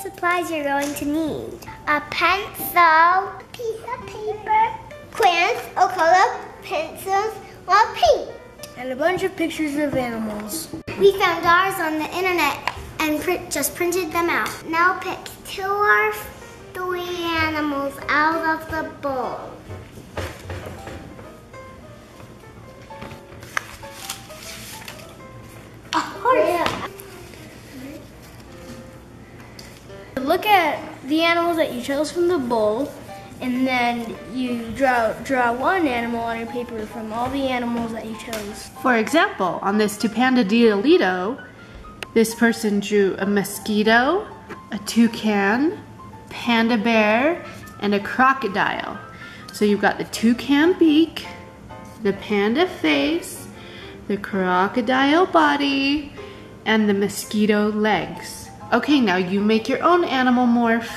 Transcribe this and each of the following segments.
supplies you're going to need. A pencil, a piece of paper, crayons, or color pencils, or paint. And a bunch of pictures of animals. We found ours on the internet and print, just printed them out. Now pick two or three animals out of the bowl. Look at the animals that you chose from the bowl, and then you draw draw one animal on your paper from all the animals that you chose. For example, on this Tupanda Diolito, this person drew a mosquito, a toucan, panda bear, and a crocodile. So you've got the toucan beak, the panda face, the crocodile body, and the mosquito legs. Okay, now you make your own animal morph.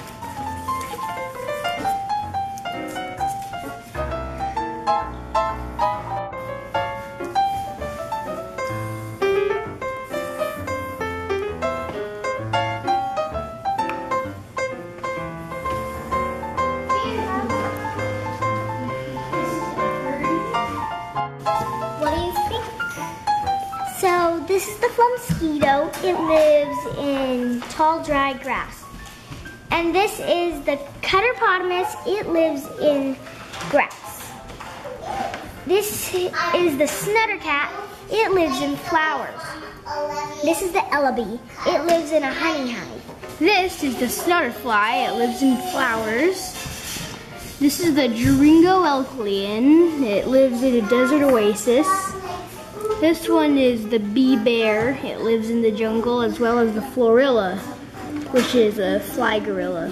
What do you think? This is the mosquito. It lives in tall, dry grass. And this is the cutterpotamus. It lives in grass. This is the snuttercat. It lives in flowers. This is the elabee. It lives in a honey hive. This is the snutterfly. It lives in flowers. This is the Jeringo elclean. It lives in a desert oasis. This one is the bee bear. It lives in the jungle as well as the florilla, which is a fly gorilla.